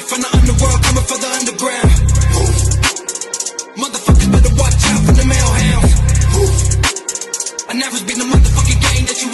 Straight from the underworld, coming for the underground. Motherfuckers better watch out for the male hounds. I never been the motherfucking game that you